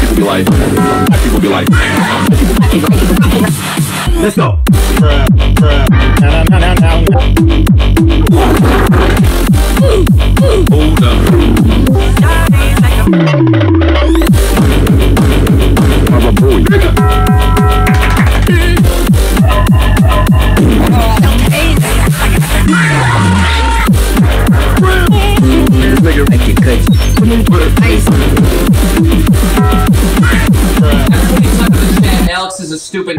People be like, people be like, let's go. Hold up. Alex is a stupid.